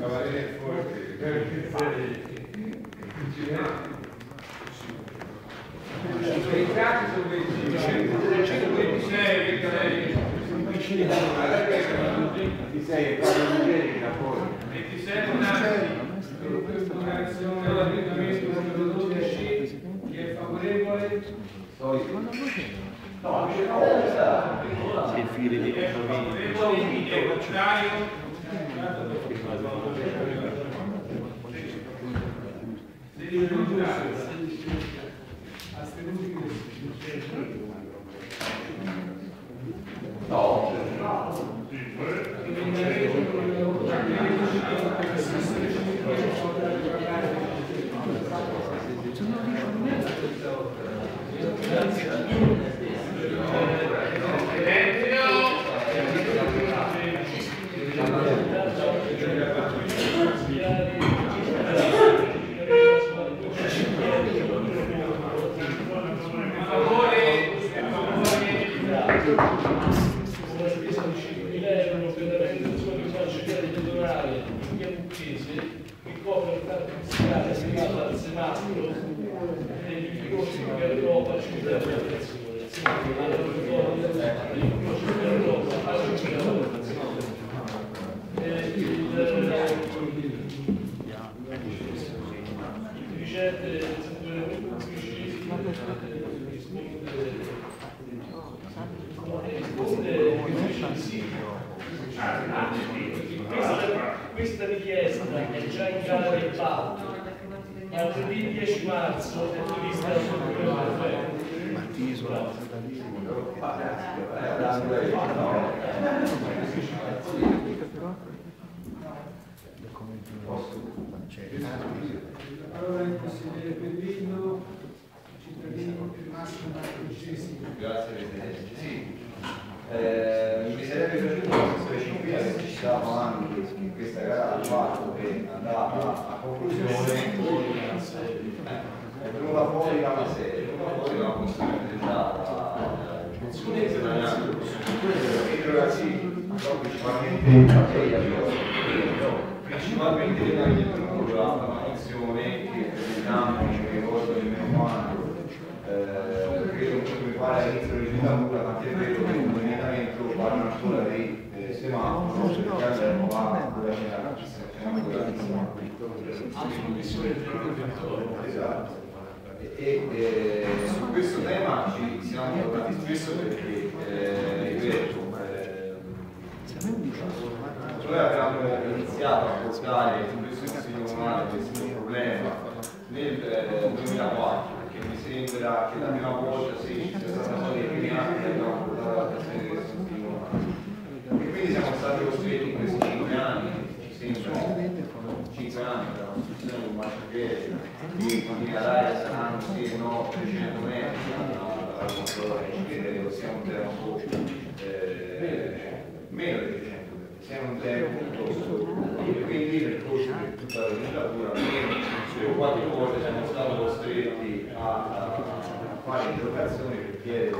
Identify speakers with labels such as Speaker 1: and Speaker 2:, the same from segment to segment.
Speaker 1: Cavaliere forte, i casi sono 26, 26, 26 e poi le mugliere che da fuori.
Speaker 2: 27 un'azione all'applicamento numero 12 chi è favorevole
Speaker 1: No, c'è una cosa.
Speaker 3: Se file di
Speaker 2: chi 감사합니다. Questa, questa richiesta è già in gara del PAO martedì 10 marzo è prevista la sua prima
Speaker 4: Allora il consigliere Pellino, cittadino Massimo Marcocesi.
Speaker 1: Grazie Presidente. Sì. Eh, mi sarebbe piaciuto specificare che ci siamo anche in questa gara al fatto che andava a conclusione è venuta fuori la serie, è venuta fuori la questione già interrogativi principalmente a principalmente legati alla manutenzione che vediamo che ricordo nemmeno eh, credo che mi pare all'inizio di legislatura, tant'è vero che un emendamento parla ancora dei eh, semafori, perché abbiamo la dove c'era la Esatto. E eh, su questo tema ci siamo tornati spesso perché, eh, eh, noi abbiamo iniziato a portare in questo consiglio comunale questo problema nel eh, 2004 perché mi sembra che la prima volta sì, ci sia stata una dei primi anni che abbiamo portato all'attenzione del consiglio comunale e quindi siamo stati costretti in questi 5 anni ci sembrano 5 anni dalla costruzione di un marciapiede di famiglia d'aria saranno sì o no 300 metri dalla controllo che possiamo un po' eh, meno di 300 metri siamo un tempo piuttosto e quindi nel corso di tutta la legislatura almeno quattro volte siamo stati costretti a, fare interrogazioni per chiedere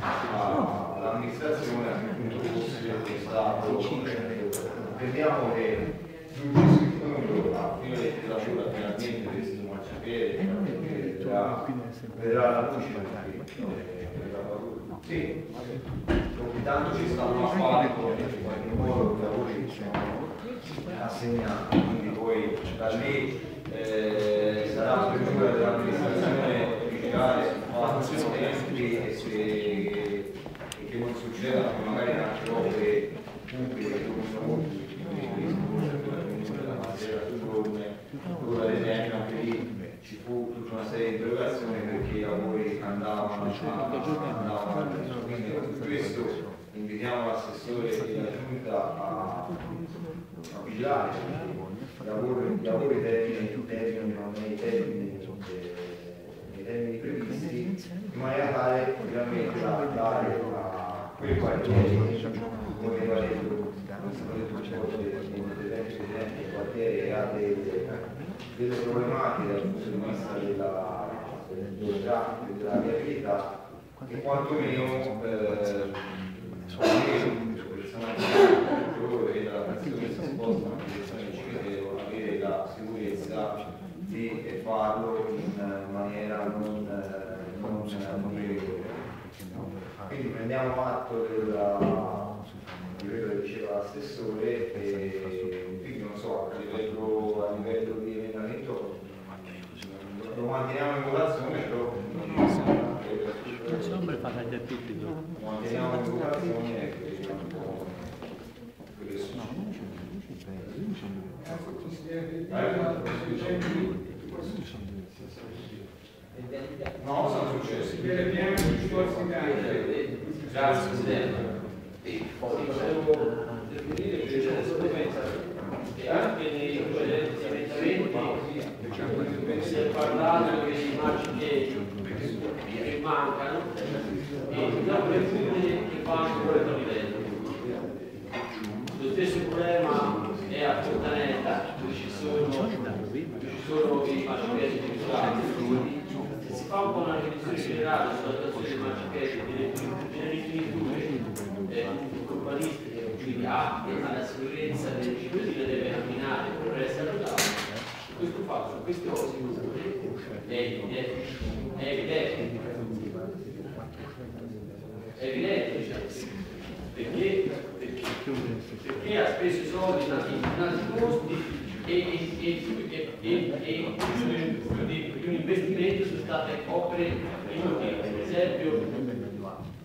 Speaker 1: all'amministrazione a che punto fosse stato. Vediamo che giunge a fine legislatura finalmente marciapiede eh, vedrà, la luce sì, ogni tanto ci sta un asfalto in qualche modo i lavori sono assegnati quindi poi da lì sarà premura dell'amministrazione fiscale fatto che tempi e se che non succeda che magari anche opere pubbliche che sono molto dove ad esempio anche lì. Ci fu tutta una serie di interrogazioni perché i lavori andavano a quindi per questo invitiamo l'assessore e la giunta a, a vigilare i lavori, lavori termini, terminino nei termini, nei termini previsti in maniera tale ovviamente da dare a quei quartieri come aveva detto delle problematiche dal punto di vista della, della, della viabilità e quantomeno eh, il personaggio e la persona si sposta in direzione del cimitero avere la sicurezza di farlo in maniera non, non, non Quindi prendiamo atto della quello che diceva l'assessore e quindi non so, a livello, a livello di emendamento lo manteniamo in votazione, però
Speaker 3: Sempre fa vedere tutti
Speaker 1: lo manteniamo in votazione e No, sono successi.
Speaker 5: Grazie Presidente. E volevo definire che adesso pensa che anche nei precedenti emendamenti si è parlato dei margini che mancano e di opere pubbliche che vanno a questo livello. Lo stesso problema è a Fontanella, dove ci sono, ci sono i titolati. Se si fa un po' una revisione generale sulla situazione dei marciapiedi, delle rifiniture eh, urbanistiche, quindi atte alla sicurezza dei cittadini deve camminare per essere arrotato, questo fatto, queste cose è evidente, è evidente, è evidente, cioè, perché, perché, perché ha speso i soldi in altri posti e, e, e, e, e più di un investimento sono state opere inutili, per esempio,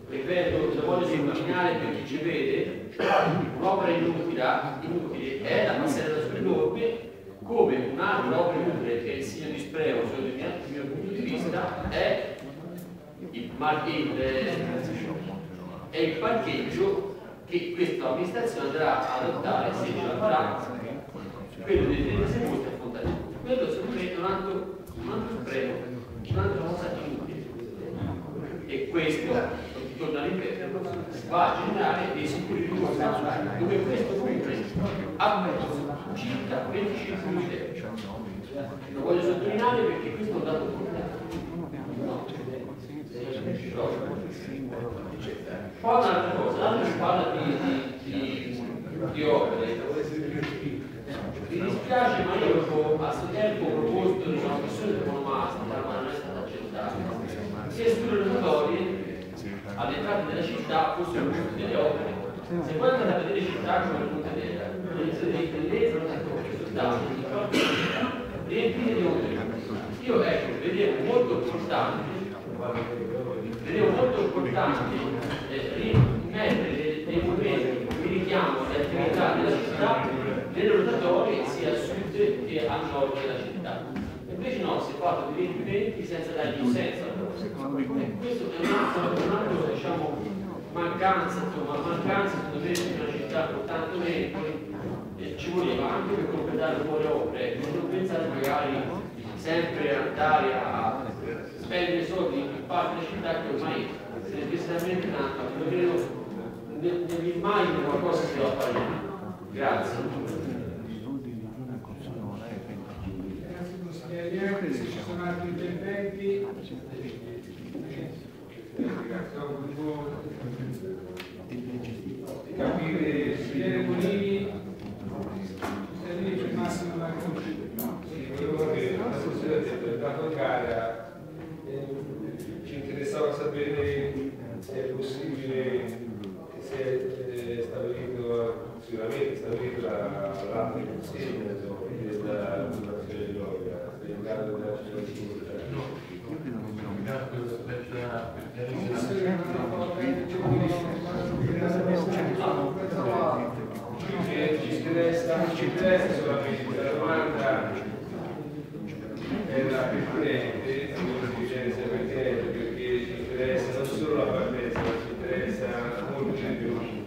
Speaker 5: ripeto, lo voglio sottolineare per chi ci vede, un'opera inutile, inutile è la passare sulle norme come un'altra opera inutile che è il segno di spreo il mio, il mio punto di vista è il, è il parcheggio che questa amministrazione andrà ad adottare se ce la farà quello dei 36 posti a Fontanella. Quello secondo me è un altro, un altro spreco, un'altra cosa inutile. E questo, torno a ripetere, va a generare dei sicuri ricorsi dove questo ha perso circa 25 mila euro. Lo voglio sottolineare perché questo è un dato importante. Poi un'altra cosa, l'altro si parla di, di, di, di opere. Mi dispiace, ma io avevo a suo tempo proposto di una questione onomastica, ma non è stata accettata. Che sulle rotatorie all'entrata della città fossero tutte delle opere. Se voi andate a vedere città come il Monte Nera, vedete le sono riempite di opere. Io ecco, vedevo molto importante vedevo molto importante eh, mettere dei, dei momenti di richiamo alle attività della città nelle rotatorie sia a sud che a nord della città. Invece no, si è fatto dei riempimenti senza dargli un senso. Eh, questo è un altro, un altro diciamo, mancanza, insomma, mancanza secondo me di una città con tanto tempo eh, ci voleva anche per completare un po' le opere, non pensate magari sempre andare a spendere soldi in parte città che ormai se ne spesa talmente tanto, credo nell'immagine qualcosa si deve fare. Grazie.
Speaker 4: Grazie Bianchi, se ci sono altri interventi.
Speaker 1: Capire
Speaker 4: Consigliere Bonini, Stanley per Massimo Marcucci.
Speaker 1: Sì, volevo che l'assessore ha detto il dato gara, eh, ci interessava sapere se è possibile, che se è eh, stabilito, sicuramente stabilito la l'atto di consegna della votazione di Loga, grado della Ci interessa, solamente la domanda pertinente, urgenza pertinente perché ci interessa non solo la partenza, ma ci interessa molto di più